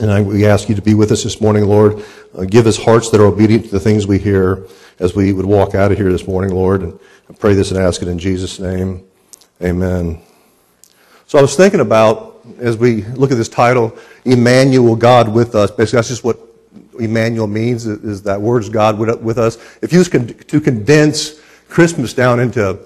And I, we ask you to be with us this morning, Lord. Uh, give us hearts that are obedient to the things we hear as we would walk out of here this morning, Lord. And I pray this and ask it in Jesus' name. Amen. So I was thinking about, as we look at this title, Immanuel, God with us. Basically, that's just what Immanuel means, is that word's God with us. If you was to condense Christmas down into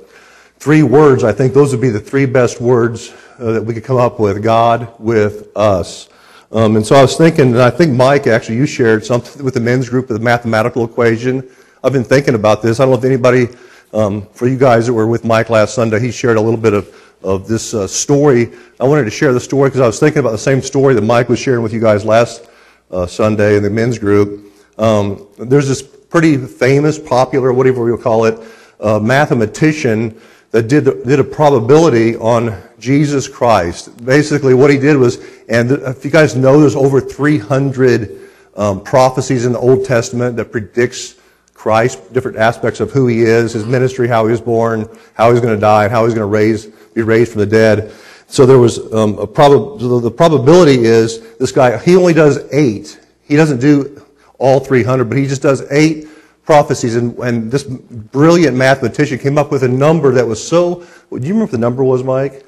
three words, I think those would be the three best words uh, that we could come up with. God with us. Um, and so I was thinking, and I think Mike, actually, you shared something with the men's group of the mathematical equation. I've been thinking about this. I don't know if anybody, um, for you guys that were with Mike last Sunday, he shared a little bit of, of this uh, story. I wanted to share the story because I was thinking about the same story that Mike was sharing with you guys last uh, Sunday in the men's group. Um, there's this pretty famous, popular, whatever you'll call it, uh, mathematician that did, did a probability on Jesus Christ. Basically, what he did was, and if you guys know, there's over 300 um, prophecies in the Old Testament that predicts Christ, different aspects of who he is, his ministry, how he was born, how he's going to die, and how he's going to raise, be raised from the dead. So there was um, a prob- so the probability is this guy, he only does eight. He doesn't do all 300, but he just does eight prophecies. And, and this brilliant mathematician came up with a number that was so, do you remember what the number was, Mike?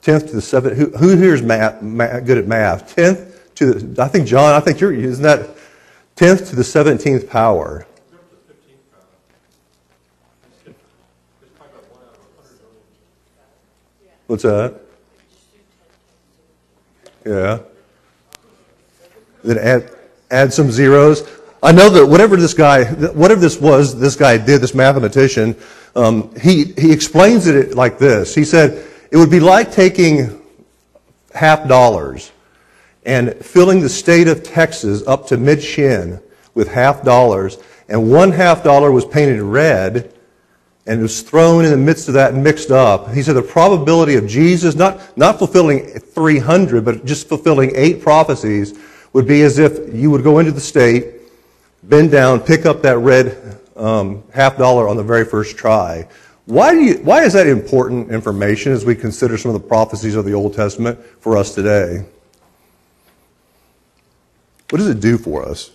10th to the 7th. Who, who here is math, math, good at math? 10th to the, I think, John, I think you're, isn't that 10th to the 17th power? What's that? Yeah. Then add, add some zeros. I know that whatever this guy, whatever this was, this guy did, this mathematician, um, he, he explains it like this. He said, it would be like taking half dollars and filling the state of Texas up to mid shin with half dollars, and one half dollar was painted red and was thrown in the midst of that and mixed up. He said the probability of Jesus not, not fulfilling 300, but just fulfilling eight prophecies would be as if you would go into the state, bend down, pick up that red um, half dollar on the very first try. Why, do you, why is that important information as we consider some of the prophecies of the Old Testament for us today? What does it do for us?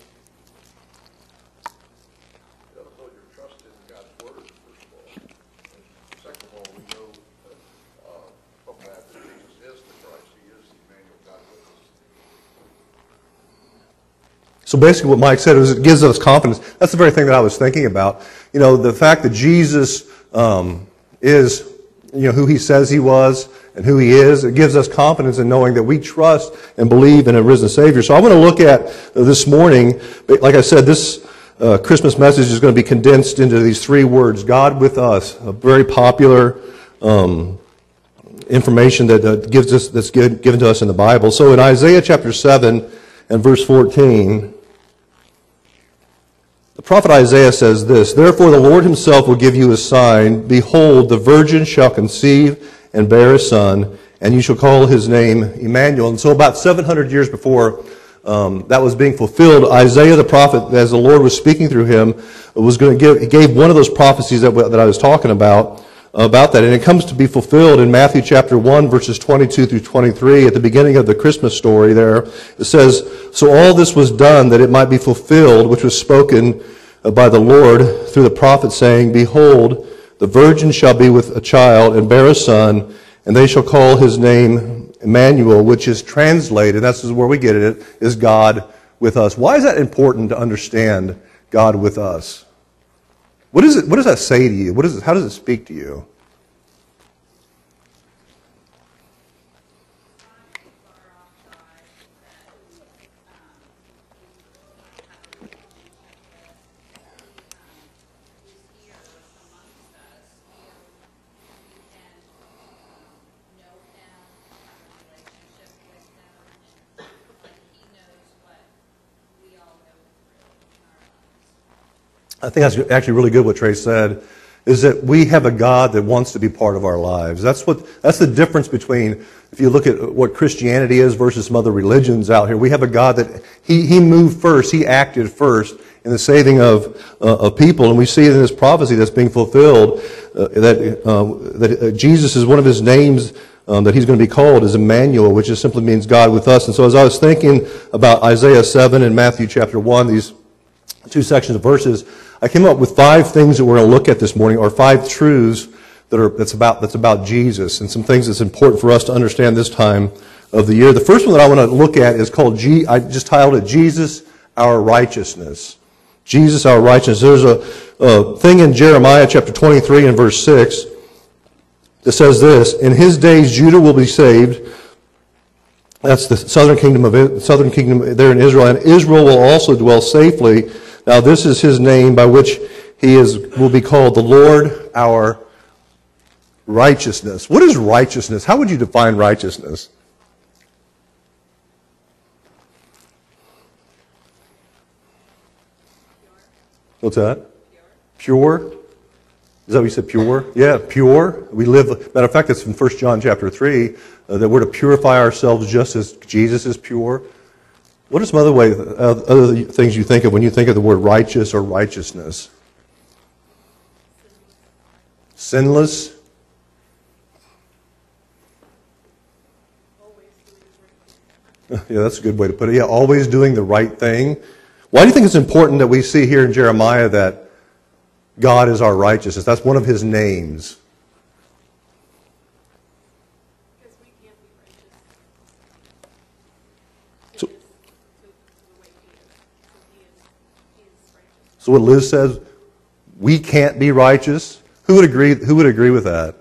So basically what Mike said is it gives us confidence. That's the very thing that I was thinking about. You know, the fact that Jesus um, is, you know, who he says he was and who he is, it gives us confidence in knowing that we trust and believe in a risen Savior. So I want to look at this morning, like I said, this uh, Christmas message is going to be condensed into these three words, God with us, a very popular um, information that uh, gives us, that's given to us in the Bible. So in Isaiah chapter 7 and verse 14, the prophet Isaiah says this, Therefore the Lord himself will give you a sign. Behold, the virgin shall conceive and bear a son, and you shall call his name Immanuel. And so about 700 years before um, that was being fulfilled, Isaiah the prophet, as the Lord was speaking through him, was going to give, he gave one of those prophecies that, that I was talking about, about that. And it comes to be fulfilled in Matthew chapter 1, verses 22 through 23, at the beginning of the Christmas story there. It says, So all this was done that it might be fulfilled, which was spoken uh, by the Lord through the prophet, saying, Behold, the virgin shall be with a child and bear a son, and they shall call his name Immanuel, which is translated, that's where we get it, is God with us. Why is that important to understand God with us? What, is it, what does that say to you? What is it, how does it speak to you? I think that's actually really good what Trey said, is that we have a God that wants to be part of our lives. That's what, that's the difference between, if you look at what Christianity is versus some other religions out here, we have a God that, He, he moved first, He acted first in the saving of, uh, of people, and we see it in this prophecy that's being fulfilled, uh, that, uh, that Jesus is one of His names, um, that he's going to be called is Immanuel, which just simply means God with us. And so as I was thinking about Isaiah 7 and Matthew chapter 1, these two sections of verses, I came up with five things that we're going to look at this morning, or five truths that are, that's about, that's about Jesus, and some things that's important for us to understand this time of the year. The first one that I want to look at is called, G, I just titled it, Jesus, Our Righteousness. Jesus, our righteousness. There's a, a thing in Jeremiah chapter 23 and verse 6 that says this, In his days Judah will be saved. That's the southern kingdom of southern kingdom there in Israel, and Israel will also dwell safely. Now this is his name by which he is will be called the Lord our righteousness. What is righteousness? How would you define righteousness? What's that? Pure. pure. Is that what you said, pure? Yeah, pure. We live, matter of fact, it's in 1 John chapter 3, uh, that we're to purify ourselves just as Jesus is pure. What are some other, way, uh, other things you think of when you think of the word righteous or righteousness? Sinless. yeah, that's a good way to put it. Yeah, always doing the right thing. Why do you think it's important that we see here in Jeremiah that God is our righteousness. That's one of his names. So what Liz says, we can't be righteous. Who would agree? Who would agree with that?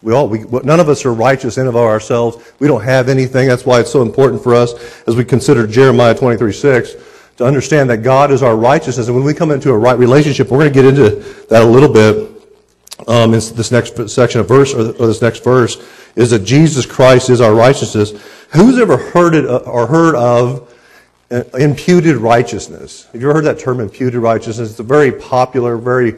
We all, we, none of us are righteous in of ourselves. We don't have anything. That's why it's so important for us as we consider Jeremiah 23, 6 to understand that God is our righteousness. And when we come into a right relationship, we're going to get into that a little bit um, in this next section of verse, or, this next verse, is that Jesus Christ is our righteousness. Who's ever heard it uh, or heard of imputed righteousness? Have you ever heard that term, imputed righteousness? It's a very popular, very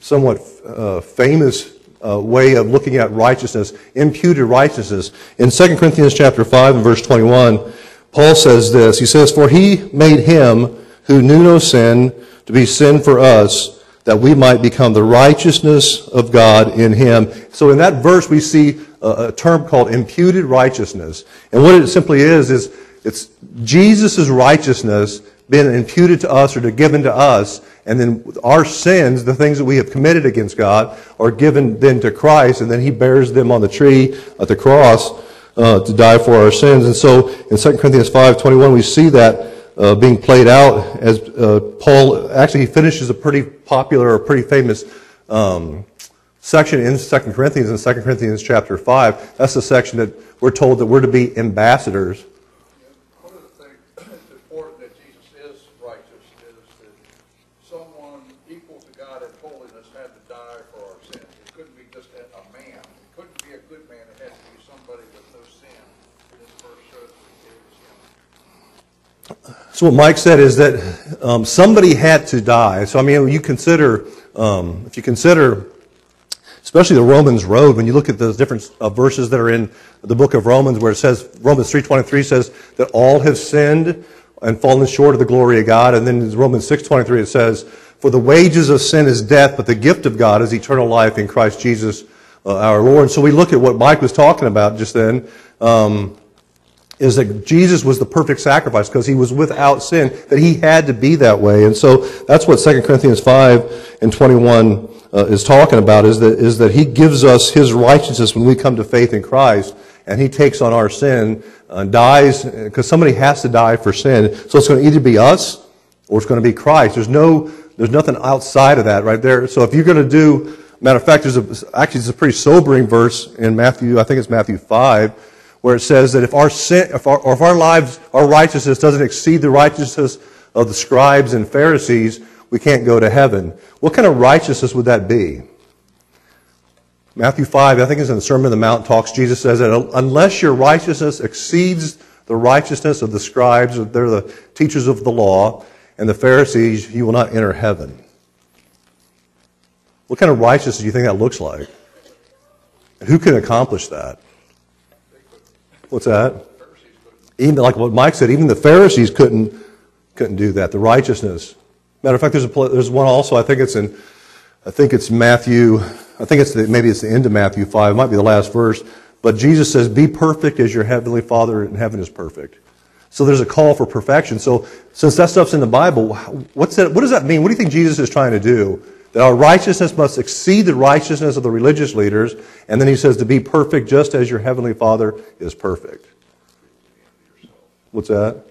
somewhat uh, famous uh, way of looking at righteousness, imputed righteousness. In 2 Corinthians chapter 5 and verse 21, Paul says this. He says, For he made him who knew no sin to be sin for us, that we might become the righteousness of God in him. So in that verse, we see a, a term called imputed righteousness. And what it simply is, is it's Jesus' righteousness been imputed to us or to given to us, and then our sins, the things that we have committed against God, are given then to Christ, and then He bears them on the tree at the cross uh, to die for our sins. And so in 2 Corinthians 5.21, we see that uh, being played out as uh, Paul, actually he finishes a pretty popular or pretty famous um, section in 2 Corinthians, in 2 Corinthians chapter 5. That's the section that we're told that we're to be ambassadors So what Mike said is that um, somebody had to die. So I mean, you consider, um, if you consider, especially the Romans road, when you look at those different uh, verses that are in the book of Romans, where it says Romans three twenty three says that all have sinned and fallen short of the glory of God, and then in Romans six twenty three it says, "For the wages of sin is death, but the gift of God is eternal life in Christ Jesus uh, our Lord." So we look at what Mike was talking about just then. Um, is that Jesus was the perfect sacrifice because he was without sin, that he had to be that way. And so that's what 2 Corinthians 5 and 21 uh, is talking about, is that, is that he gives us his righteousness when we come to faith in Christ, and he takes on our sin, uh, dies, because somebody has to die for sin. So it's going to either be us or it's going to be Christ. There's no, there's nothing outside of that right there. So if you're going to do, matter of fact, there's a, actually it's a pretty sobering verse in Matthew, I think it's Matthew 5, where it says that if our sin, if our, or if our lives, our righteousness doesn't exceed the righteousness of the scribes and Pharisees, we can't go to heaven. What kind of righteousness would that be? Matthew 5, I think it's in the Sermon on the Mount talks, Jesus says that unless your righteousness exceeds the righteousness of the scribes, they're the teachers of the law, and the Pharisees, you will not enter heaven. What kind of righteousness do you think that looks like? And who can accomplish that? What's that? Even like what Mike said, even the Pharisees couldn't couldn't do that. The righteousness. Matter of fact, there's a there's one also. I think it's in. I think it's Matthew. I think it's the, maybe it's the end of Matthew five. It might be the last verse. But Jesus says, Be perfect as your heavenly Father in heaven is perfect. So there's a call for perfection. So since that stuff's in the Bible, what's that, what does that mean? What do you think Jesus is trying to do? That our righteousness must exceed the righteousness of the religious leaders. And then he says to be perfect just as your heavenly Father is perfect. What's that?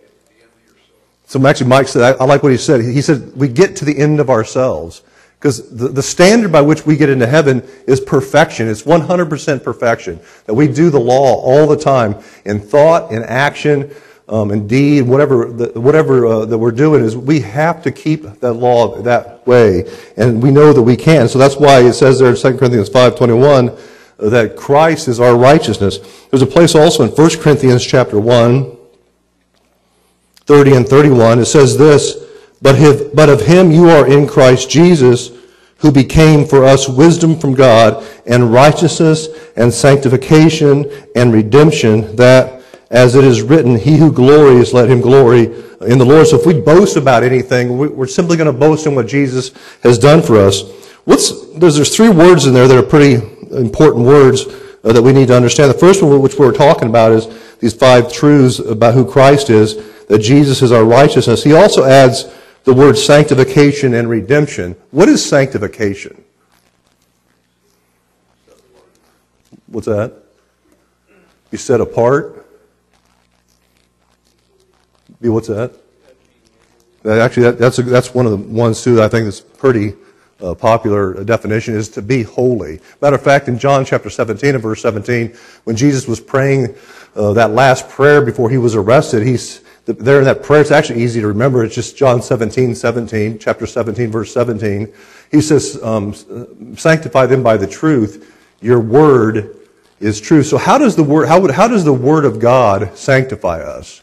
So actually, Mike said, I, I like what he said. He said, we get to the end of ourselves. Because the, the standard by which we get into heaven is perfection. It's 100% perfection. That we do the law all the time in thought, in action, um, in deed, whatever, whatever uh, that we're doing is we have to keep that law that way. And we know that we can. So that's why it says there in 2 Corinthians 5.21 uh, that Christ is our righteousness. There's a place also in 1 Corinthians chapter 1, 30 and 31. It says this, but, his, but of him you are in Christ Jesus, who became for us wisdom from God and righteousness and sanctification and redemption, that as it is written, he who glories, let him glory in the Lord. So if we boast about anything, we're simply going to boast in what Jesus has done for us. What's, there's, there's three words in there that are pretty important words uh, that we need to understand. The first one, which we're talking about, is these five truths about who Christ is, that Jesus is our righteousness. He also adds the word sanctification and redemption. What is sanctification? What's that? Be set apart? What's that? Actually, that, that's, a, that's one of the ones, too, that I think is pretty uh, popular definition, is to be holy. Matter of fact, in John chapter 17 and verse 17, when Jesus was praying uh, that last prayer before he was arrested, he's there in that prayer, it's actually easy to remember. It's just John 17, 17, chapter 17, verse 17. He says, um, sanctify them by the truth. Your word is true. So how does the word, how, would, how does the word of God sanctify us?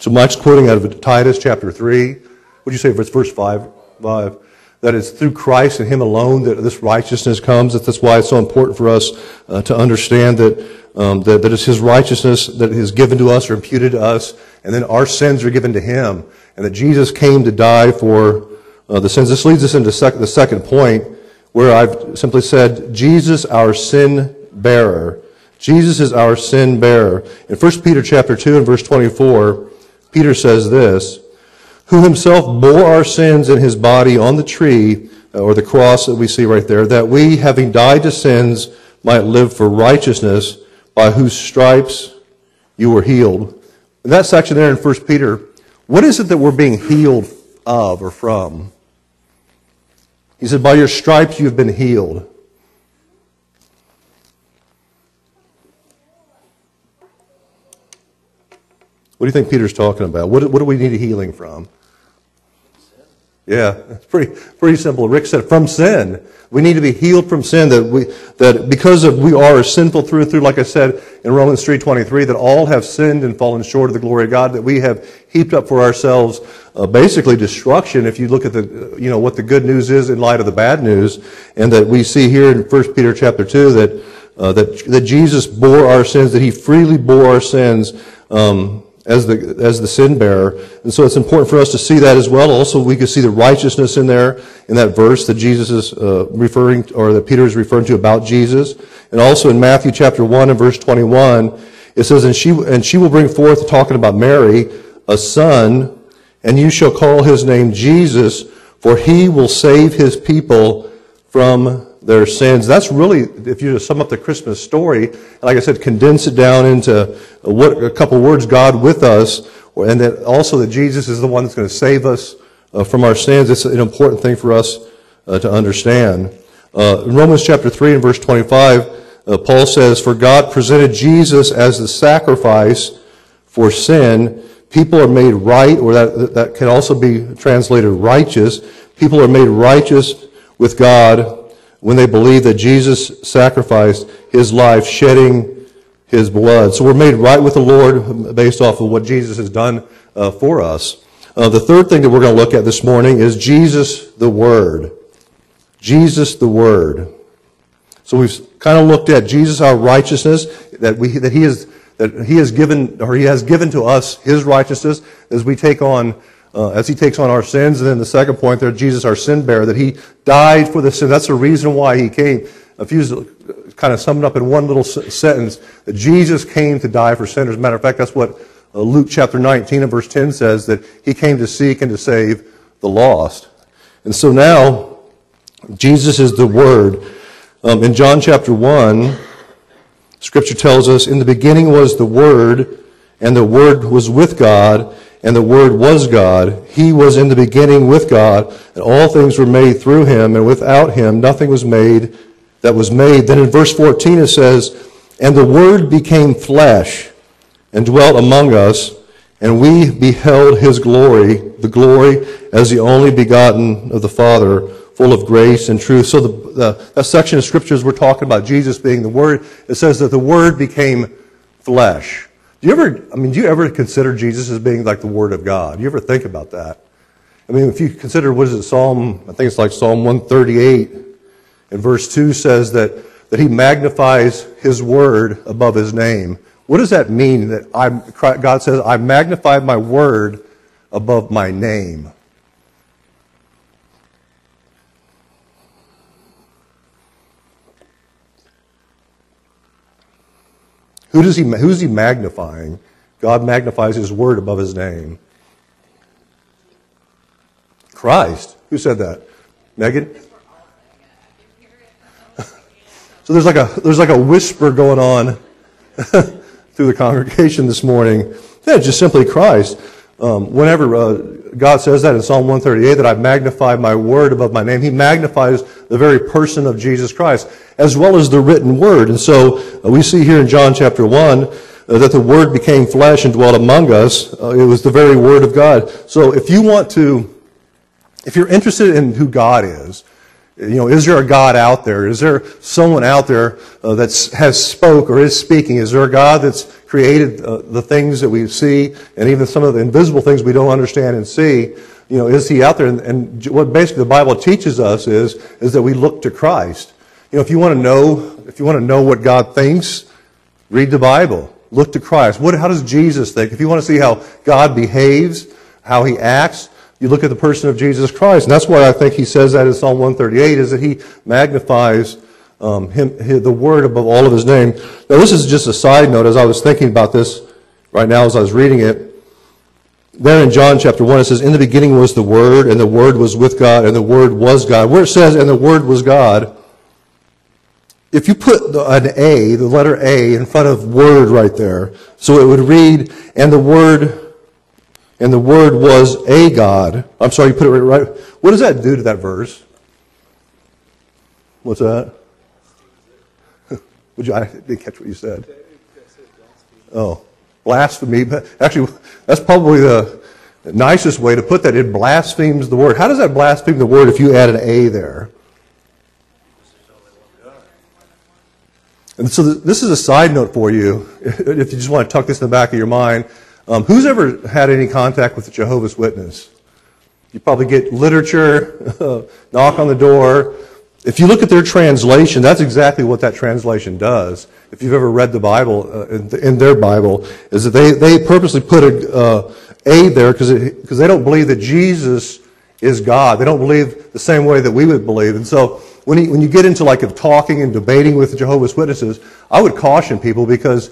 So Mike's quoting out of Titus chapter 3. What do you say, verse, verse 5, 5? That it's through Christ and Him alone that this righteousness comes. That's why it's so important for us uh, to understand that, um, that, that it's His righteousness that is given to us or imputed to us, and then our sins are given to Him, and that Jesus came to die for uh, the sins. This leads us into sec- the second point, where I've simply said, Jesus, our sin bearer. Jesus is our sin bearer. In 1 Peter chapter 2 and verse 24, Peter says this, who himself bore our sins in his body on the tree, uh, or the cross that we see right there, that we, having died to sins, might live for righteousness, by whose stripes you were healed. In that section there in 1 Peter, what is it that we're being healed of or from? He said, By your stripes you have been healed. What do you think Peter's talking about? What, what do we need healing from? Yeah, it's pretty, pretty simple. Rick said, from sin. We need to be healed from sin that we, that because of we are sinful through and through, like I said in Romans 3.23, that all have sinned and fallen short of the glory of God, that we have heaped up for ourselves uh, basically destruction if you look at the, you know, what the good news is in light of the bad news. And that we see here in 1 Peter chapter 2 that, uh, that, that Jesus bore our sins, that he freely bore our sins, um, as the, as the sin bearer. And so it's important for us to see that as well. Also, we can see the righteousness in there, in that verse that Jesus is uh, referring, or that Peter is referring to about Jesus. And also in Matthew chapter 1 and verse 21, it says, and she, and she will bring forth, talking about Mary, a son, and you shall call his name Jesus, for he will save his people from their sins. That's really, if you just sum up the Christmas story, like I said, condense it down into what, a couple words, God with us, and that also that Jesus is the one that's going to save us uh, from our sins. It's an important thing for us uh, to understand. Uh, in Romans chapter 3 and verse 25, uh, Paul says, For God presented Jesus as the sacrifice for sin. People are made right, or that, that can also be translated righteous. People are made righteous with God when they believe that Jesus sacrificed his life, shedding his blood. So we're made right with the Lord based off of what Jesus has done uh, for us. Uh, the third thing that we're going to look at this morning is Jesus the Word. Jesus the Word. So we've kind of looked at Jesus, our righteousness, that we, that he is, that he has given, or he has given to us his righteousness as we take on, uh, as he takes on our sins. And then the second point there, Jesus, our sin bearer, that he died for the sin. That's the reason why he came. If you kind of sum it up in one little sentence, that Jesus came to die for sinners. Matter of fact, that's what uh, Luke chapter 19 and verse 10 says, that he came to seek and to save the lost. And so now, Jesus is the Word. Um, in John chapter 1, Scripture tells us, In the beginning was the Word, and the Word was with God, and the Word was God. He was in the beginning with God, and all things were made through him, and without him nothing was made that was made. Then in verse 14 it says, And the Word became flesh and dwelt among us, and we beheld his glory, the glory as the only begotten of the Father, full of grace and truth. So the, the, that section of scriptures we're talking about Jesus being the Word, it says that the Word became flesh. Do you ever, I mean, do you ever consider Jesus as being like the Word of God? Do you ever think about that? I mean, if you consider, what is it, Psalm, I think it's like Psalm 138, and verse 2 says that, that he magnifies his word above his name. What does that mean that I, God says, I magnified my word above my name? Who does he, who's he magnifying? God magnifies his word above his name. Christ. Who said that? Megan? so there's like a, there's like a whisper going on through the congregation this morning. Yeah, just simply Christ. Um, whenever uh, God says that in Psalm 138, that I magnify my word above my name, He magnifies the very person of Jesus Christ, as well as the written word. And so uh, we see here in John chapter 1 uh, that the word became flesh and dwelt among us. Uh, it was the very word of God. So if you want to, if you're interested in who God is, you know, is there a God out there? Is there someone out there uh, that has spoke or is speaking? Is there a God that's created uh, the things that we see and even some of the invisible things we don't understand and see? You know, is he out there? And, and what basically the Bible teaches us is, is that we look to Christ. You know, if you want to know, if you want to know what God thinks, read the Bible. Look to Christ. What, how does Jesus think? If you want to see how God behaves, how he acts, you look at the person of Jesus Christ. And that's why I think he says that in Psalm 138 is that he magnifies um, him, his, the word above all of his name. Now, this is just a side note as I was thinking about this right now as I was reading it. There in John chapter 1, it says, In the beginning was the Word, and the Word was with God, and the Word was God. Where it says, and the Word was God, if you put an A, the letter A, in front of Word right there, so it would read, and the Word and the Word was a God. I'm sorry, you put it right. What does that do to that verse? What's that? Would you, I didn't catch what you said. Oh, blasphemy. But actually, that's probably the nicest way to put that. It blasphemes the Word. How does that blaspheme the Word if you add an A there? And so this is a side note for you, if you just want to tuck this in the back of your mind. Um, who's ever had any contact with a Jehovah's Witness? You probably get literature, knock on the door. If you look at their translation, that's exactly what that translation does. If you've ever read the Bible, uh, in, in, their Bible, is that they, they purposely put a, uh, A there because they don't believe that Jesus is God. They don't believe the same way that we would believe. And so when you, when you get into like of talking and debating with Jehovah's Witnesses, I would caution people because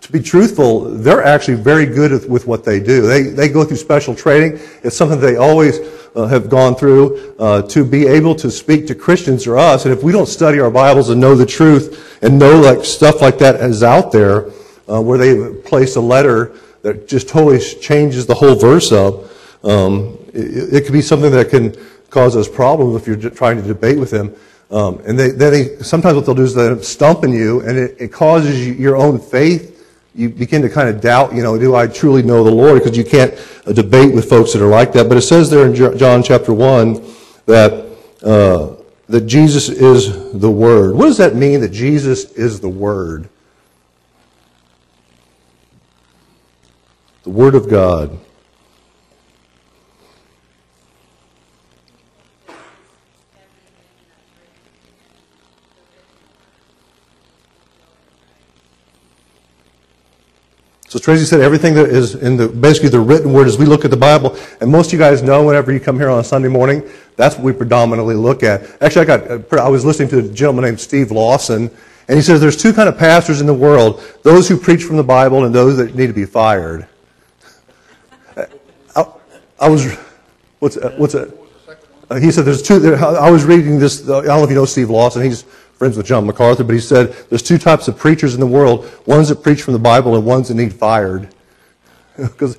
to be truthful, they're actually very good with, with, what they do. They, they go through special training. It's something they always uh, have gone through uh, to be able to speak to Christians or us. And if we don't study our Bibles and know the truth and know like stuff like that is out there, uh, where they place a letter that just totally changes the whole verse up, um, it, it could be something that can cause us problems if you're trying to debate with them. Um, and they, they, sometimes what they'll do is they're stumping you, and it, it causes you, your own faith you begin to kind of doubt, you know, do I truly know the Lord? Because you can't uh, debate with folks that are like that. But it says there in John chapter 1 that, uh, that Jesus is the Word. What does that mean that Jesus is the Word? The Word of God. So Tracy said everything that is in the, basically the written word as we look at the Bible, and most of you guys know whenever you come here on a Sunday morning, that's what we predominantly look at. Actually, I got, uh, I was listening to a gentleman named Steve Lawson, and he says there's two kind of pastors in the world, those who preach from the Bible and those that need to be fired. I, I was, what's, what's that? Uh, he said there's two, I was reading this, I don't know if you know Steve Lawson, he's friends with John MacArthur, but he said there's two types of preachers in the world ones that preach from the Bible and ones that need fired. Because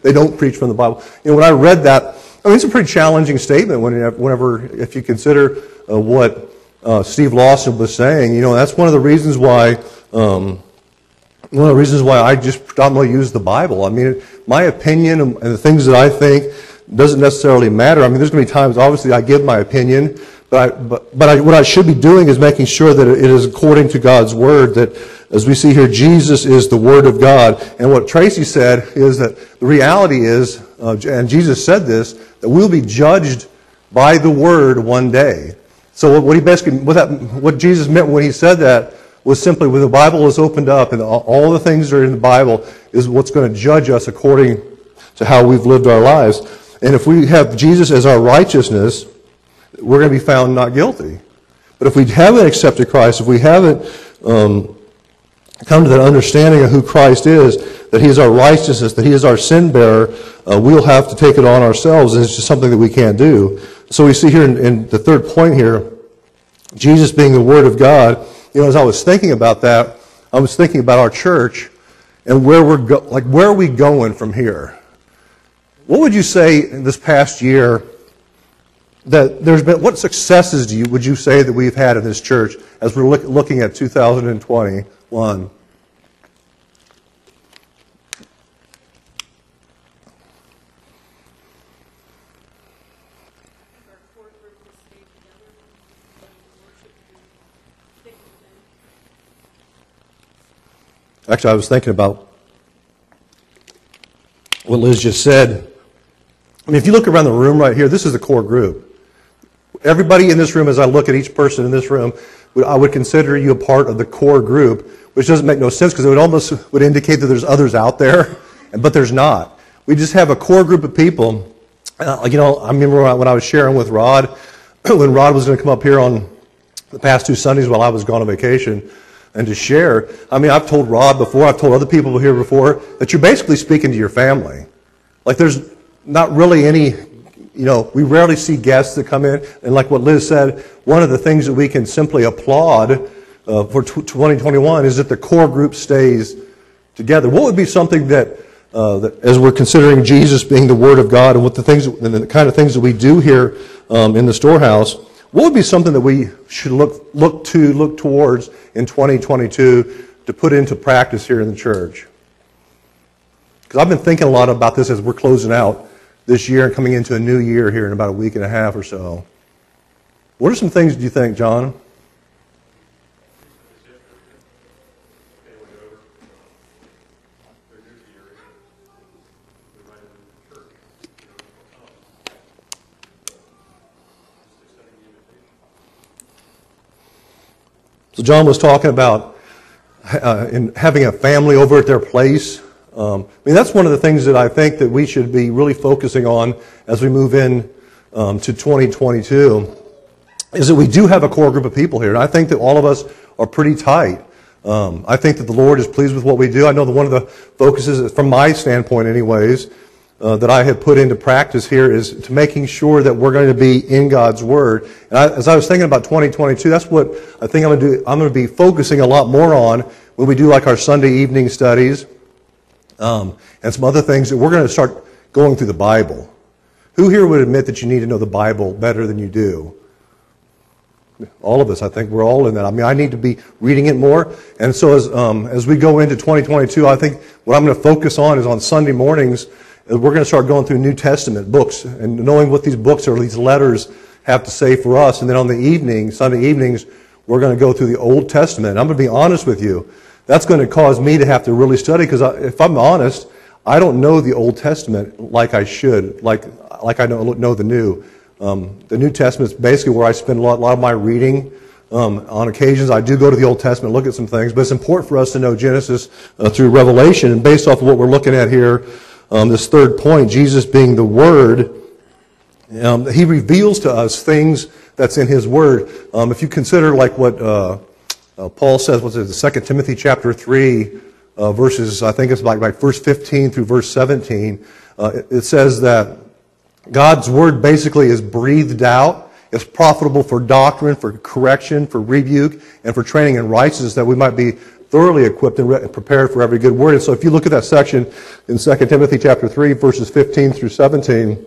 they don't preach from the Bible. You know, when I read that, I mean, it's a pretty challenging statement whenever, if you consider uh, what uh, Steve Lawson was saying. You know, that's one of the reasons why, um, one of the reasons why I just predominantly use the Bible. I mean, my opinion and the things that I think doesn't necessarily matter. I mean, there's going to be times, obviously, I give my opinion, but, I, but, but I, what I should be doing is making sure that it is according to God's Word, that as we see here, Jesus is the Word of God. And what Tracy said is that the reality is, uh, and Jesus said this, that we'll be judged by the Word one day. So what he basically, what, that, what Jesus meant when he said that was simply when the Bible is opened up and all the things that are in the Bible is what's going to judge us according to how we've lived our lives. And if we have Jesus as our righteousness, we're going to be found not guilty. But if we haven't accepted Christ, if we haven't um, come to that understanding of who Christ is, that He is our righteousness, that He is our sin bearer, uh, we'll have to take it on ourselves, and it's just something that we can't do. So we see here in, in the third point here, Jesus being the Word of God. You know, as I was thinking about that, I was thinking about our church and where we're go- like where are we going from here? What would you say in this past year that there's been, what successes do you, would you say that we've had in this church as we're look, looking at 2021? Actually, I was thinking about what Liz just said. I mean, if you look around the room right here, this is the core group. Everybody in this room, as I look at each person in this room, I would consider you a part of the core group, which doesn't make no sense because it would almost would indicate that there's others out there, but there's not. We just have a core group of people. Uh, you know, I remember when I was sharing with Rod, when Rod was going to come up here on the past two Sundays while I was gone on vacation and to share. I mean, I've told Rod before, I've told other people here before, that you're basically speaking to your family. Like there's not really any you know, we rarely see guests that come in. And like what Liz said, one of the things that we can simply applaud uh, for t- 2021 is that the core group stays together. What would be something that, uh, that, as we're considering Jesus being the Word of God and what the things and the kind of things that we do here um, in the storehouse, what would be something that we should look look to look towards in 2022 to put into practice here in the church? Because I've been thinking a lot about this as we're closing out this year and coming into a new year here in about a week and a half or so. What are some things do you think, John? So John was talking about uh, in having a family over at their place um, I mean, that's one of the things that I think that we should be really focusing on as we move in um, to 2022 is that we do have a core group of people here. And I think that all of us are pretty tight. Um, I think that the Lord is pleased with what we do. I know that one of the focuses, from my standpoint anyways, uh, that I have put into practice here is to making sure that we're going to be in God's Word. And I, as I was thinking about 2022, that's what I think I'm going to do. I'm going to be focusing a lot more on when we do like our Sunday evening studies um, and some other things that we're going to start going through the Bible. Who here would admit that you need to know the Bible better than you do? All of us, I think we're all in that. I mean, I need to be reading it more. And so as, um, as we go into 2022, I think what I'm going to focus on is on Sunday mornings, we're going to start going through New Testament books and knowing what these books or these letters have to say for us. And then on the evening, Sunday evenings, we're going to go through the Old Testament. I'm going to be honest with you that's going to cause me to have to really study because if I'm honest, I don't know the Old Testament like I should, like, like I know, know the New. Um, the New Testament is basically where I spend a lot, a lot of my reading Um, on occasions, I do go to the Old Testament, look at some things, but it's important for us to know Genesis uh, through Revelation. And based off of what we're looking at here, um, this third point, Jesus being the Word, um, he reveals to us things that's in His Word. Um, if you consider like what uh, uh, Paul says, what's it, the Second Timothy chapter three, uh, verses I think it's like like verse 15 through verse 17. Uh, it, it says that God's Word basically is breathed out. It's profitable for doctrine, for correction, for rebuke, and for training in righteousness that we might be thoroughly equipped and, re- and prepared for every good word. And so if you look at that section in 2 Timothy chapter 3, verses 15 through 17,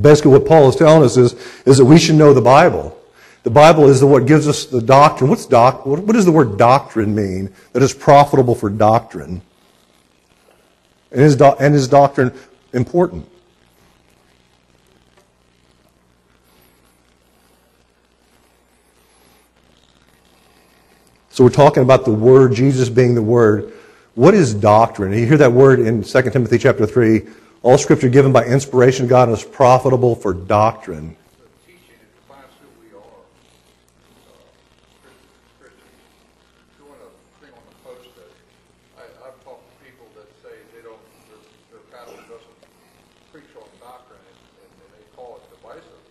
basically what Paul is telling us is, is that we should know the Bible. The Bible is the, what gives us the doctrine. What's doc, what, what does the word doctrine mean? That is profitable for doctrine. And is, do, and is doctrine important? So we're talking about the Word, Jesus being the Word. What is doctrine? You hear that word in 2 Timothy chapter 3. All scripture given by inspiration of God is profitable for doctrine. The teaching it defines who we are. Uh, Christians. Doing a thing on the post that I, I've talked to people that say they don't, their, their pastor doesn't preach on doctrine and, and and they call it divisive.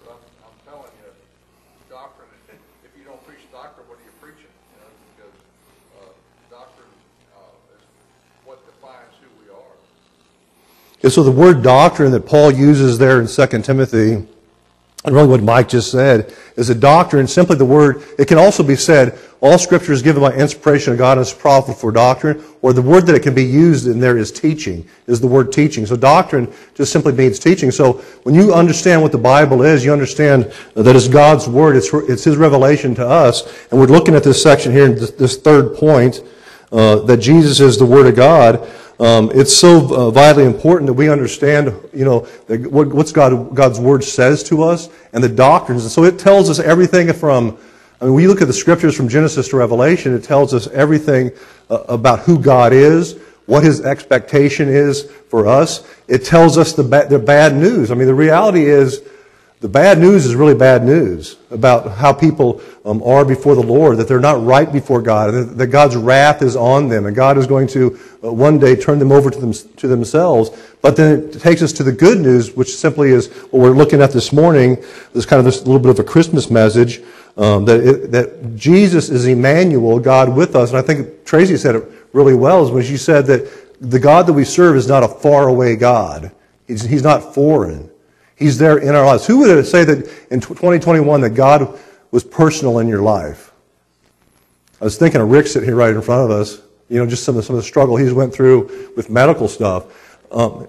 But I'm, I'm telling you, doctrine, if you don't preach doctrine, what are you preaching? You know, because, uh, doctrine, uh, is what defines who we are. And so the word doctrine that Paul uses there in 2 Timothy, and really what Mike just said, is a doctrine, simply the word, it can also be said, all scripture is given by inspiration of God and is profitable for doctrine, or the word that it can be used in there is teaching, is the word teaching. So doctrine just simply means teaching. So when you understand what the Bible is, you understand that it's God's word, it's, it's His revelation to us, and we're looking at this section here this, this third point, uh, that Jesus is the Word of God. Um, it's so uh, vitally important that we understand, you know, what, what's God, God's Word says to us and the doctrines. And so it tells us everything from, I mean, when look at the scriptures from Genesis to Revelation, it tells us everything uh, about who God is, what His expectation is for us. It tells us the, ba- the bad news. I mean, the reality is, the bad news is really bad news about how people um, are before the Lord, that they're not right before God, that, that God's wrath is on them, and God is going to uh, one day turn them over to, them, to themselves. But then it takes us to the good news, which simply is what we're looking at this morning, this kind of this little bit of a Christmas message, um, that, it, that Jesus is Immanuel, God with us. And I think Tracy said it really well, is when she said that the God that we serve is not a faraway God. He's, he's not foreign. He's there in our lives. Who would say that in 2021 that God was personal in your life? I was thinking of Rick sitting here right in front of us. You know, just some of, some of the struggle he's went through with medical stuff. Um,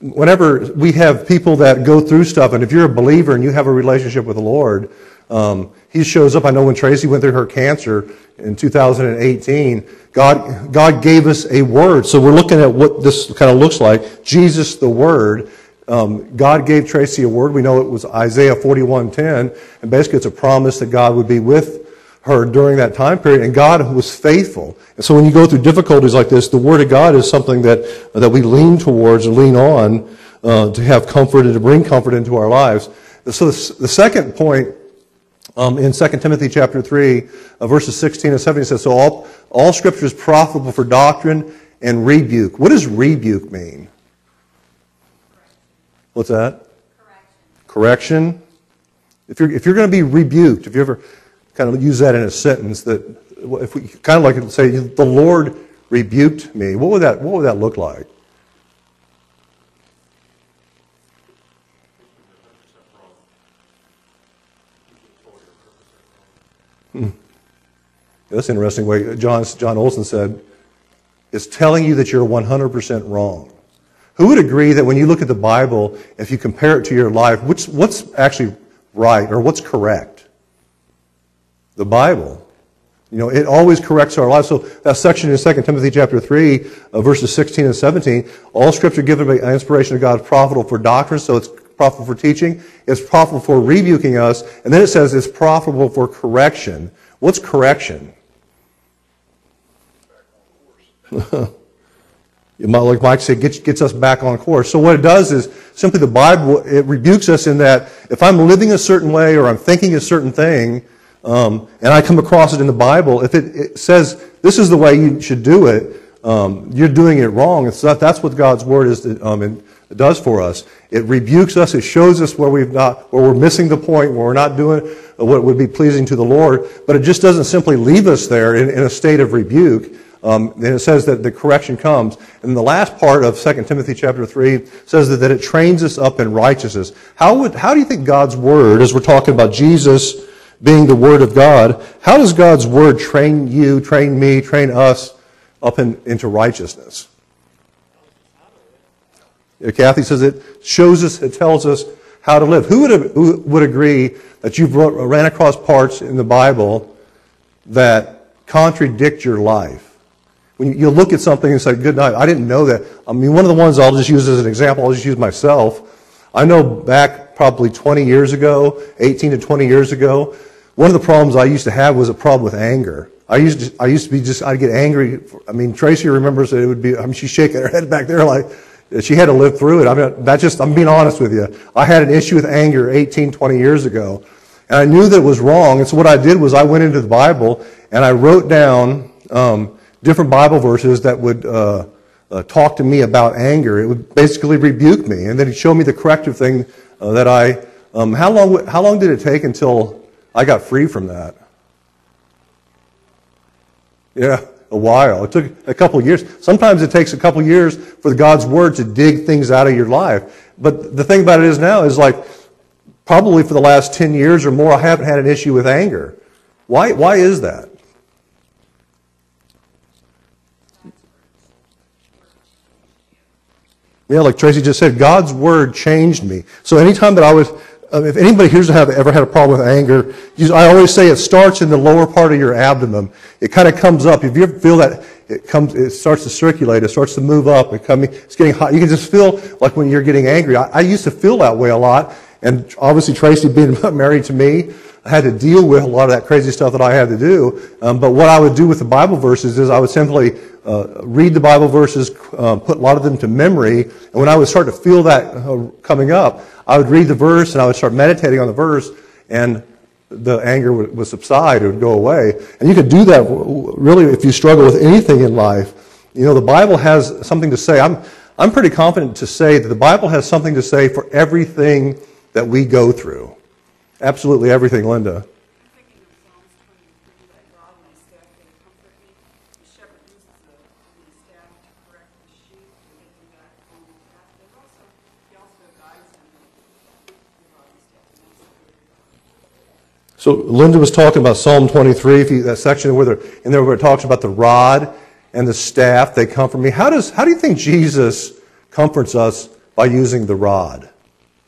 whenever we have people that go through stuff, and if you're a believer and you have a relationship with the Lord, um, he shows up. I know when Tracy went through her cancer in 2018, God, God gave us a word. So we're looking at what this kind of looks like. Jesus, the Word. Um, God gave Tracy a word. We know it was Isaiah 41:10, and basically it's a promise that God would be with her during that time period, and God was faithful. And so when you go through difficulties like this, the Word of God is something that that we lean towards and lean on uh, to have comfort and to bring comfort into our lives. So the, the second point um, in 2 Timothy chapter 3, uh, verses 16 and 17 says, So all, all scripture is profitable for doctrine and rebuke. What does rebuke mean? What's that? Correction. Correction. If you're, if you're going to be rebuked, if you ever kind of use that in a sentence, that if we kind of like to say, the Lord rebuked me, what would that, what would that look like? Hmm. That's an interesting way. John, John Olson said, it's telling you that you're 100% wrong. Who would agree that when you look at the Bible, if you compare it to your life, which, what's actually right or what's correct? The Bible. You know, it always corrects our lives. So that section in 2 Timothy chapter 3, uh, verses 16 and 17, all scripture given by inspiration of God is profitable for doctrine, so it's profitable for teaching, it's profitable for rebuking us, and then it says it's profitable for correction. What's correction? like Mike said, gets, gets us back on course. So what it does is simply the Bible, it rebukes us in that if I'm living a certain way or I'm thinking a certain thing, um, and I come across it in the Bible, if it, it says this is the way you should do it, um, you're doing it wrong. And so that, that's what God's word is, um, and does for us. It rebukes us. It shows us where we've not, where we're missing the point, where we're not doing what would be pleasing to the Lord. But it just doesn't simply leave us there in, in a state of rebuke. Um, and it says that the correction comes. And the last part of 2 Timothy chapter 3 says that, that it trains us up in righteousness. How, would, how do you think God's Word, as we're talking about Jesus being the Word of God, how does God's Word train you, train me, train us up in, into righteousness? Kathy says it shows us, it tells us how to live. Who would, who would agree that you've ran across parts in the Bible that contradict your life? When you look at something and say, good night, I didn't know that. I mean, one of the ones I'll just use as an example, I'll just use myself. I know back probably 20 years ago, 18 to 20 years ago, one of the problems I used to have was a problem with anger. I used to, I used to be just, I'd get angry. I mean, Tracy remembers that it would be, I mean, she's shaking her head back there like, she had to live through it. I mean, that just, I'm being honest with you. I had an issue with anger 18, 20 years ago. And I knew that it was wrong. And so what I did was I went into the Bible and I wrote down, um, different Bible verses that would uh, uh, talk to me about anger. It would basically rebuke me, and then he'd show me the corrective thing uh, that I. Um, how long? How long did it take until I got free from that? Yeah, a while. It took a couple years. Sometimes it takes a couple years for God's word to dig things out of your life. But the thing about it is now is like probably for the last 10 years or more, I haven't had an issue with anger. Why, why is that? Yeah, like Tracy just said, God's word changed me. So anytime that I was, uh, if anybody here's have ever had a problem with anger, I always say it starts in the lower part of your abdomen. It kind of comes up. If you ever feel that it comes, it starts to circulate, it starts to move up, it coming, it's getting hot. You can just feel like when you're getting angry. I, I used to feel that way a lot, and obviously Tracy being married to me, I had to deal with a lot of that crazy stuff that I had to do. Um, but what I would do with the Bible verses is I would simply uh, read the Bible verses, uh, put a lot of them to memory, and when I would start to feel that uh, coming up, I would read the verse and I would start meditating on the verse, and the anger would, would subside, it would go away. And you could do that really if you struggle with anything in life. You know, the Bible has something to say. I'm, I'm pretty confident to say that the Bible has something to say for everything that we go through. Absolutely everything, Linda. So Linda was talking about Psalm 23, you, that section where in there where it talks about the rod and the staff, they comfort me. How, does, how do you think Jesus comforts us by using the rod?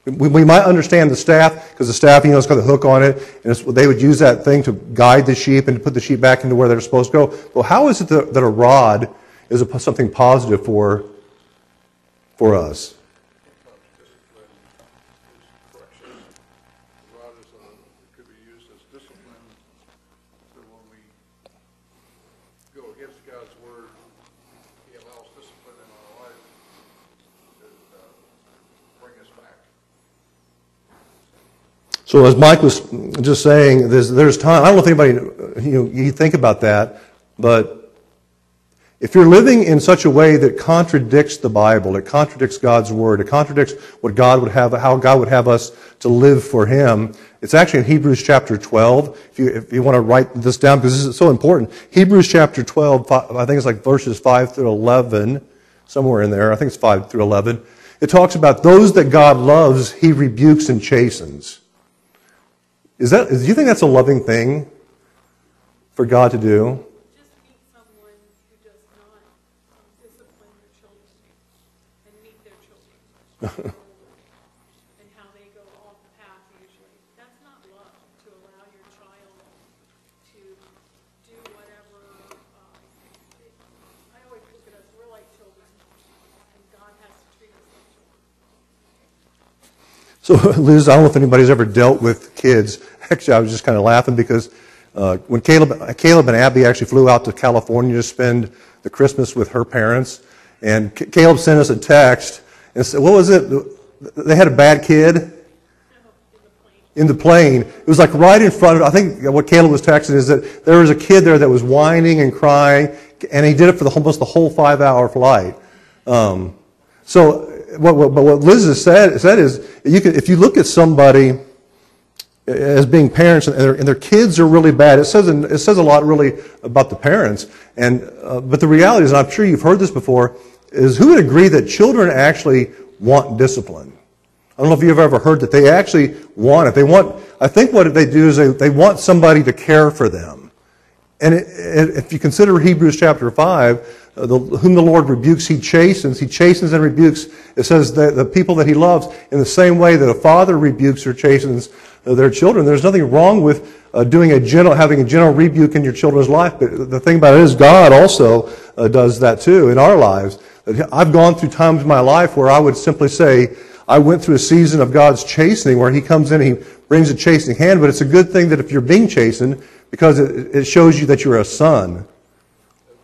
We, we might understand the staff because the staff, you know, it's got a hook on it, and they would use that thing to guide the sheep and to put the sheep back into where they're supposed to go. Well, how is it that, that a rod is a, something positive for, for us? So as Mike was just saying, there's, there's time. I don't know if anybody, you know, you think about that, but if you're living in such a way that contradicts the Bible, it contradicts God's Word, it contradicts what God would have, how God would have us to live for Him, it's actually in Hebrews chapter 12. If you, if you want to write this down, because this is so important. Hebrews chapter 12, I think it's like verses 5 through 11, somewhere in there. I think it's 5 through 11. It talks about those that God loves, He rebukes and chastens. Is that, do you think that's a loving thing for God to do? Just meet someone who does not discipline their children and meet their children and how they go off the path usually. That's not love to allow your child to do whatever. Um, it, I always look at us, we're like children, and God has to treat us like children. So, Liz, I don't know if anybody's ever dealt with kids. Actually, I was just kind of laughing because uh, when Caleb, Caleb and Abby actually flew out to California to spend the Christmas with her parents, and C- Caleb sent us a text and said, "What was it? They had a bad kid." in the plane. It was like right in front of, I think what Caleb was texting is that there was a kid there that was whining and crying, and he did it for the, almost the whole five hour flight. Um, so, what, what, what Liz has said, said is, you can, if you look at somebody as being parents and their, and their kids are really bad, it says, it says a lot really about the parents. And, uh, but the reality is, and I'm sure you've heard this before, is who would agree that children actually want discipline? I don't know if you've ever heard that they actually want it. They want, I think what they do is they, they want somebody to care for them. And it, it, if you consider Hebrews chapter 5, uh, the, whom the Lord rebukes, he chastens. He chastens and rebukes. It says that the people that he loves, in the same way that a father rebukes or chastens uh, their children. There's nothing wrong with uh, doing a gentle, having a gentle rebuke in your children's life. But the thing about it is, God also uh, does that too in our lives. I've gone through times in my life where I would simply say, I went through a season of God's chastening where He comes in, and He brings a chastening hand, but it's a good thing that if you're being chastened, because it, it shows you that you're a son.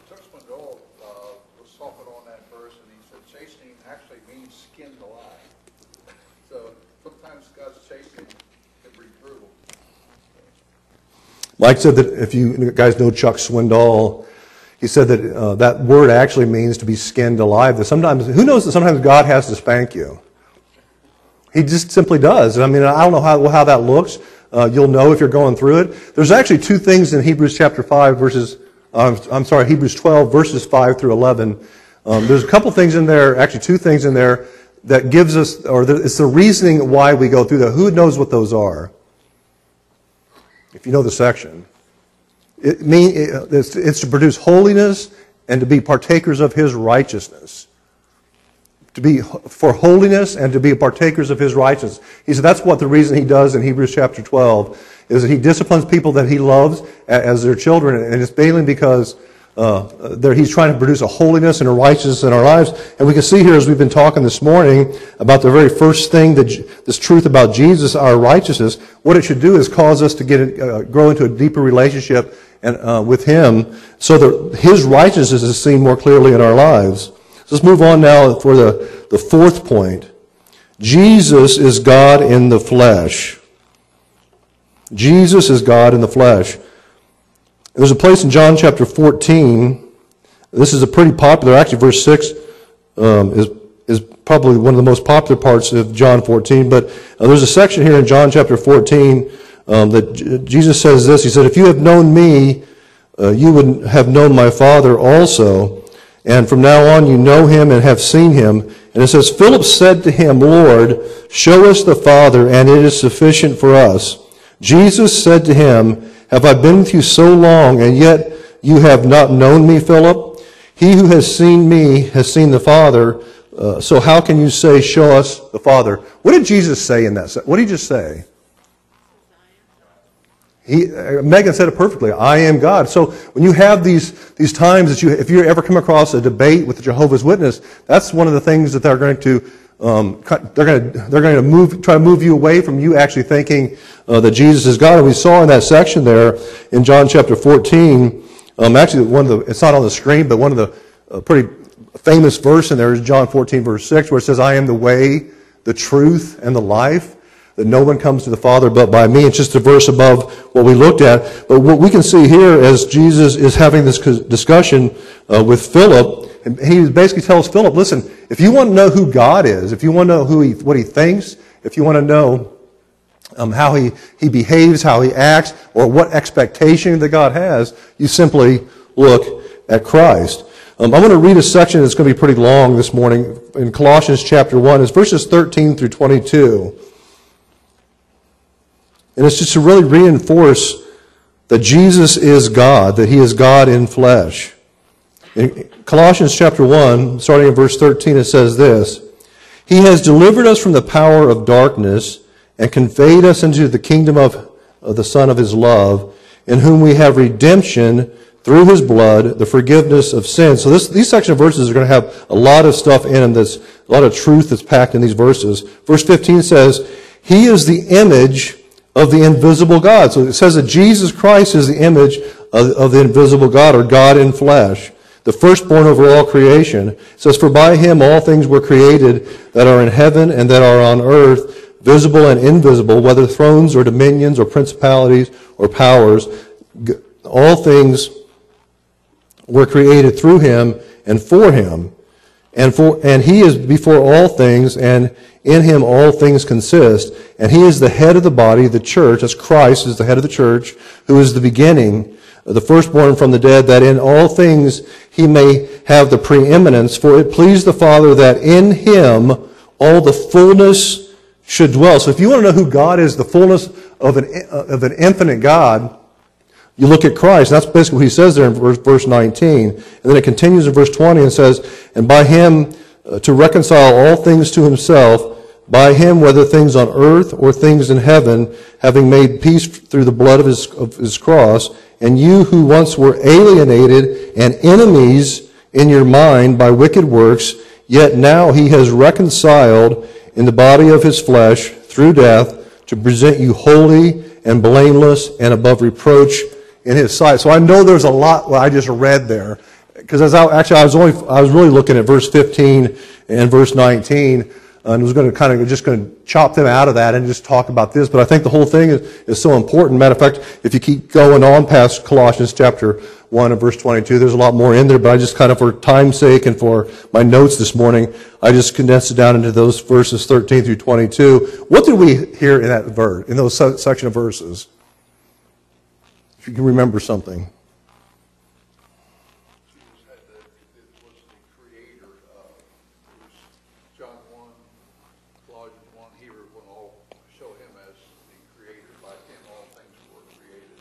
Chuck Swindoll uh, was softened on that verse, and he said chastening actually skinned alive. so sometimes God's chastening can be brutal. Mike said that if you guys know Chuck Swindoll, he said that uh, that word actually means to be skinned alive. That sometimes, who knows that sometimes God has to spank you? He just simply does. I mean, I don't know how, how that looks. Uh, you'll know if you're going through it. There's actually two things in Hebrews chapter 5 verses, um, I'm sorry, Hebrews 12 verses 5 through 11. Um, there's a couple things in there, actually two things in there that gives us, or the, it's the reasoning why we go through that. Who knows what those are? If you know the section. It mean, it's, it's to produce holiness and to be partakers of his righteousness to be for holiness and to be partakers of his righteousness. He said that's what the reason he does in Hebrews chapter 12 is that he disciplines people that he loves as their children, and it's mainly because uh, he's trying to produce a holiness and a righteousness in our lives. And we can see here as we've been talking this morning about the very first thing that this truth about Jesus, our righteousness, what it should do is cause us to get uh, grow into a deeper relationship and uh, with Him, so that His righteousness is seen more clearly in our lives. Let's move on now for the, the fourth point. Jesus is God in the flesh. Jesus is God in the flesh. There's a place in John chapter 14. This is a pretty popular, actually, verse 6 um, is, is probably one of the most popular parts of John 14. But uh, there's a section here in John chapter 14 um, that J- Jesus says this. He said, If you have known me, uh, you would have known my Father also. And from now on you know him and have seen him. And it says, Philip said to him, Lord, show us the Father, and it is sufficient for us. Jesus said to him, Have I been with you so long, and yet you have not known me, Philip? He who has seen me has seen the Father. Uh, so how can you say, Show us the Father? What did Jesus say in that? What did he just say? He, uh, Megan said it perfectly. I am God. So when you have these, these times that you, if you ever come across a debate with the Jehovah's Witness, that's one of the things that they're going to, um, they're going to, they're going to move, try to move you away from you actually thinking uh, that Jesus is God. And we saw in that section there in John chapter 14, um, actually one of the, it's not on the screen, but one of the uh, pretty famous verse in there is John 14 verse 6 where it says, I am the way, the truth, and the life that no one comes to the Father but by me. It's just a verse above what we looked at. But what we can see here as Jesus is having this discussion uh, with Philip, he basically tells Philip, listen, if you want to know who God is, if you want to know who he, what he thinks, if you want to know um, how he, he behaves, how he acts, or what expectation that God has, you simply look at Christ. Um, I'm going to read a section that's going to be pretty long this morning in Colossians chapter 1. It's verses 13 through 22. And it's just to really reinforce that Jesus is God, that he is God in flesh. In Colossians chapter 1, starting in verse 13, it says this He has delivered us from the power of darkness and conveyed us into the kingdom of, of the Son of his love, in whom we have redemption through his blood, the forgiveness of sins. So this, these section of verses are going to have a lot of stuff in them. That's a lot of truth that's packed in these verses. Verse 15 says, He is the image of the invisible God. So it says that Jesus Christ is the image of, of, the invisible God or God in flesh, the firstborn over all creation. It says, For by him all things were created that are in heaven and that are on earth, visible and invisible, whether thrones or dominions or principalities or powers, all things were created through him and for him. And for, and he is before all things, and in him all things consist. And he is the head of the body, the church, as Christ is the head of the church, who is the beginning, the firstborn from the dead, that in all things he may have the preeminence. For it pleased the Father that in him all the fullness should dwell. So if you want to know who God is, the fullness of an, of an infinite God, you look at Christ, that's basically what he says there in verse, verse 19. And then it continues in verse 20 and says, And by him uh, to reconcile all things to himself, by him, whether things on earth or things in heaven, having made peace through the blood of his, of his cross, and you who once were alienated and enemies in your mind by wicked works, yet now he has reconciled in the body of his flesh through death to present you holy and blameless and above reproach in his sight. So I know there's a lot what I just read there. Because as I, actually, I was only, I was really looking at verse 15 and verse 19, and was going to kind of just going to chop them out of that and just talk about this. But I think the whole thing is, is so important. Matter of fact, if you keep going on past Colossians chapter 1 and verse 22, there's a lot more in there, but I just kind of, for time's sake and for my notes this morning, I just condensed it down into those verses 13 through 22. What did we hear in that verse, in those section of verses? If you can remember something. Jesus had the, it was the creator, uh, it was John one, Colossians one, Hebrew will all show him as the creator, by him all things were created.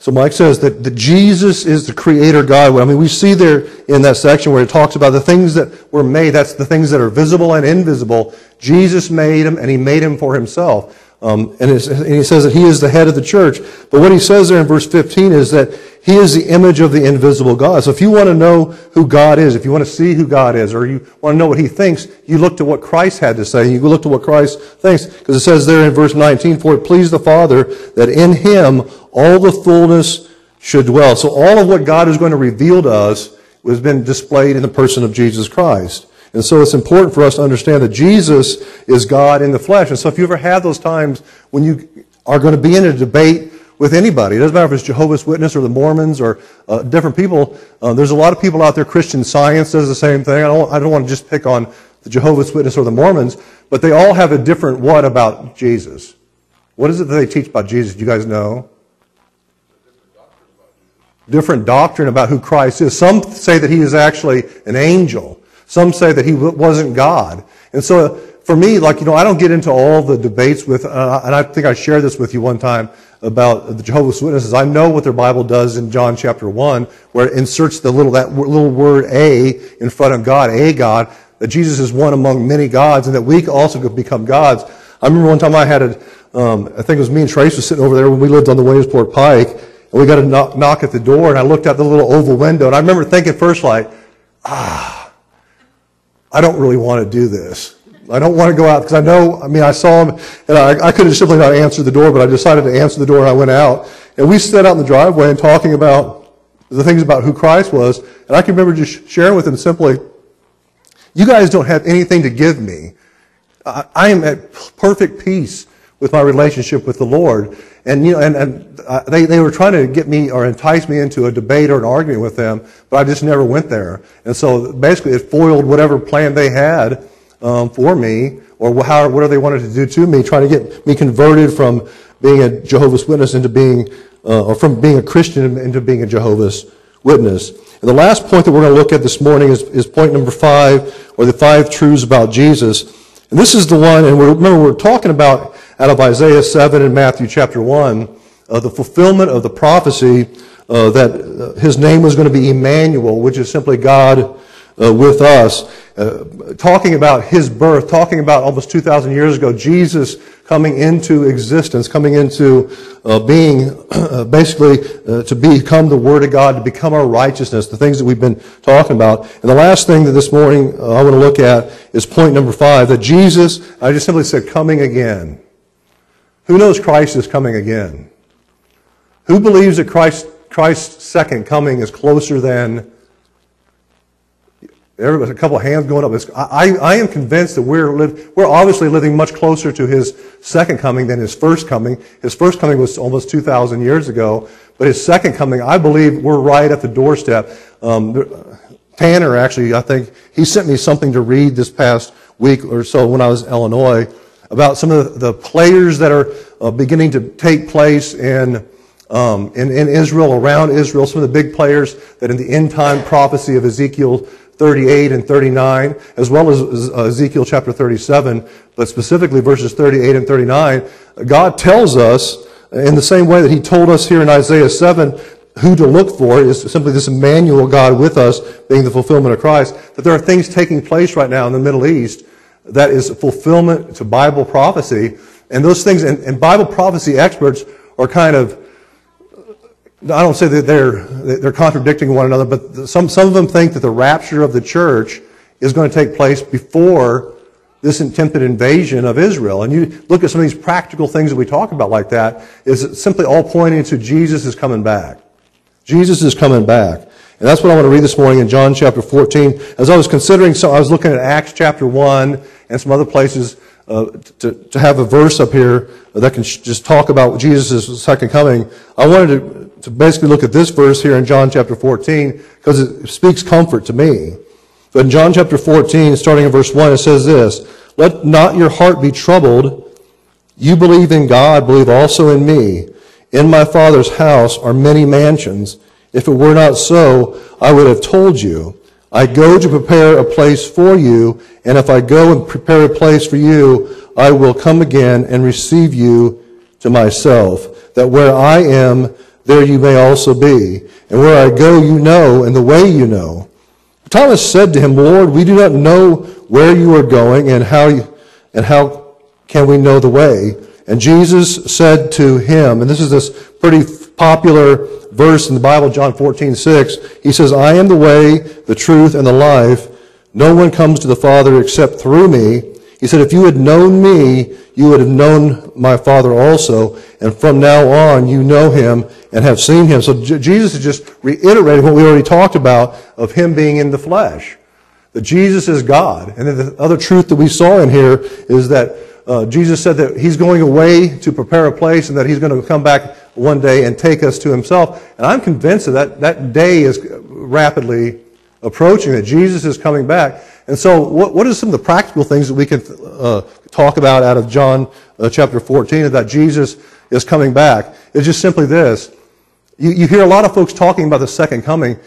So Mike says that, that Jesus is the creator God. I mean, we see there in that section where it talks about the things that were made, that's the things that are visible and invisible. Jesus made them and he made them for himself. Um, and, and, he says that he is the head of the church. But what he says there in verse 15 is that he is the image of the invisible God. So if you want to know who God is, if you want to see who God is, or you want to know what he thinks, you look to what Christ had to say. You look to what Christ thinks. Because it says there in verse 19, For it pleased the Father that in him all the fullness should dwell. So all of what God is going to reveal to us has been displayed in the person of Jesus Christ. And so it's important for us to understand that Jesus is God in the flesh. And so if you ever have those times when you are going to be in a debate with anybody, it doesn't matter if it's Jehovah's Witness or the Mormons or uh, different people, uh, there's a lot of people out there, Christian Science does the same thing. I don't, I don't want to just pick on the Jehovah's Witness or the Mormons, but they all have a different what about Jesus. What is it that they teach about Jesus? Do you guys know? Different doctrine about who Christ is. Some say that he is actually an angel. Some say that he wasn't God. And so for me, like, you know, I don't get into all the debates with, uh, and I think I shared this with you one time about the Jehovah's Witnesses. I know what their Bible does in John chapter 1, where it inserts the little, that little word a in front of God, a God, that Jesus is one among many gods and that we also could become gods. I remember one time I had a, um, I think it was me and Trace was sitting over there when we lived on the Williamsport Pike, and we got a knock, knock at the door, and I looked out the little oval window, and I remember thinking first like, ah, I don't really want to do this. I don't want to go out because I know, I mean, I saw him and I, I could have simply not answered the door, but I decided to answer the door and I went out. And we sat out in the driveway and talking about the things about who Christ was. And I can remember just sharing with him simply, you guys don't have anything to give me. I, I am at perfect peace with my relationship with the Lord. And, you know, and, and uh, they, they were trying to get me or entice me into a debate or an argument with them, but I just never went there. And so basically it foiled whatever plan they had um, for me or how, whatever they wanted to do to me, trying to get me converted from being a Jehovah's Witness into being, uh, or from being a Christian into being a Jehovah's Witness. And the last point that we're going to look at this morning is, is point number five, or the five truths about Jesus. And this is the one, and remember we're talking about out of Isaiah 7 and Matthew chapter 1, uh, the fulfillment of the prophecy uh, that uh, his name was going to be Immanuel, which is simply God uh, with us. Uh, talking about his birth, talking about almost 2,000 years ago, Jesus coming into existence, coming into being, basically to become the Word of God, to become our righteousness, the things that we've been talking about. And the last thing that this morning I want to look at is point number five, that Jesus, I just simply said, coming again. Who knows Christ is coming again? Who believes that Christ, Christ's second coming is closer than a couple of hands going up. I, I am convinced that we're, live, we're obviously living much closer to his second coming than his first coming. His first coming was almost 2,000 years ago, but his second coming, I believe we're right at the doorstep. Um, Tanner actually, I think, he sent me something to read this past week or so when I was in Illinois about some of the players that are uh, beginning to take place in, um, in, in Israel, around Israel, some of the big players that in the end time prophecy of Ezekiel 38 and 39, as well as uh, Ezekiel chapter 37, but specifically verses 38 and 39, God tells us in the same way that He told us here in Isaiah 7 who to look for is simply this Immanuel God with us, being the fulfillment of Christ, that there are things taking place right now in the Middle East that is fulfillment to Bible prophecy. And those things, and, and Bible prophecy experts are kind of, I don't say that they're, they're contradicting one another, but some, some of them think that the rapture of the church is going to take place before this attempted invasion of Israel. And you look at some of these practical things that we talk about like that, is simply all pointing to Jesus is coming back. Jesus is coming back. And that's what I want to read this morning in John chapter 14. As I was considering, so I was looking at Acts chapter 1 and some other places uh, to, to have a verse up here that can just talk about Jesus' second coming. I wanted to, to basically look at this verse here in John chapter 14 because it speaks comfort to me. But in John chapter 14, starting in verse 1, it says this, Let not your heart be troubled. You believe in God, believe also in me. In my Father's house are many mansions. If it were not so, I would have told you. I go to prepare a place for you, and if I go and prepare a place for you, I will come again and receive you to myself, that where I am, there you may also be. And where I go, you know, and the way you know. Thomas said to him, Lord, we do not know where you are going, and how, you, and how can we know the way? And Jesus said to him, and this is this pretty popular verse in the Bible, John 14, 6. He says, I am the way, the truth, and the life. No one comes to the Father except through me. He said, if you had known me, you would have known my Father also. And from now on, you know him and have seen him. So J- Jesus is just reiterating what we already talked about of him being in the flesh. That Jesus is God. And then the other truth that we saw in here is that uh, Jesus said that he's going away to prepare a place and that he's going to come back one day and take us to himself. And I'm convinced that that, day is rapidly approaching, that Jesus is coming back. And so, what, what are some of the practical things that we can uh, talk about out of John uh, chapter 14 that Jesus is coming back? It's just simply this. You, you hear a lot of folks talking about the second coming,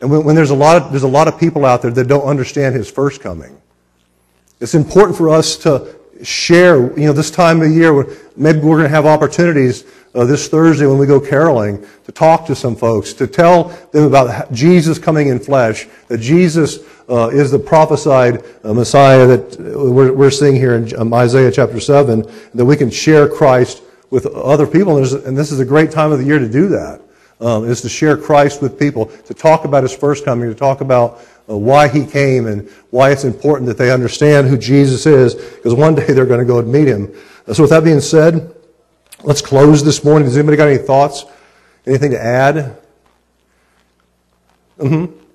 and when, when there's, a lot of, there's a lot of people out there that don't understand his first coming. It's important for us to share, you know, this time of year, maybe we're going to have opportunities uh, this Thursday when we go caroling to talk to some folks, to tell them about Jesus coming in flesh, that Jesus uh, is the prophesied uh, Messiah that we're, we're, seeing here in um, Isaiah chapter 7, that we can share Christ with other people. And, and this is a great time of the year to do that. Um, is to share Christ with people, to talk about his first coming, to talk about uh, why he came and why it's important that they understand who Jesus is, because one day they're going to go and meet him. Uh, so with that being said, let's close this morning. Does anybody got any thoughts? Anything to add? Mm-hmm.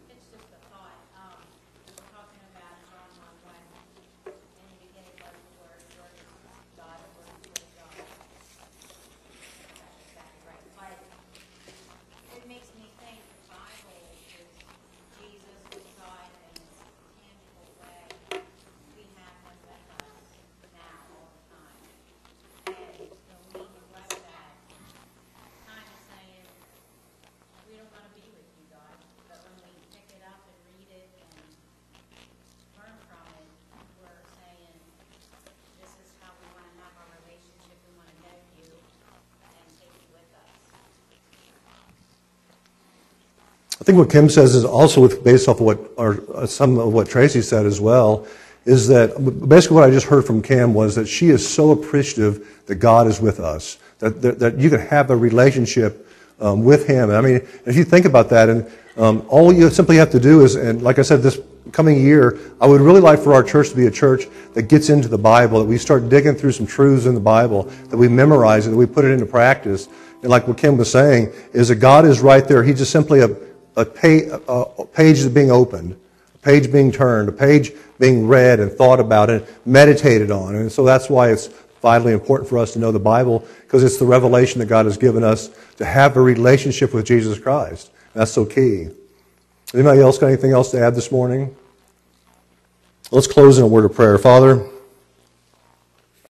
I think what Kim says is also with, based off of what, or uh, some of what Tracy said as well, is that basically what I just heard from Kim was that she is so appreciative that God is with us, that, that, that you can have a relationship um, with Him. I mean, if you think about that, and um, all you simply have to do is, and like I said, this coming year, I would really like for our church to be a church that gets into the Bible, that we start digging through some truths in the Bible, that we memorize it, that we put it into practice. And like what Kim was saying, is that God is right there. He's just simply a a, page, a page is being opened, a page being turned, a page being read and thought about and meditated on. And so that's why it's vitally important for us to know the Bible because it's the revelation that God has given us to have a relationship with Jesus Christ. That's so key. Anybody else got anything else to add this morning? Let's close in a word of prayer. Father,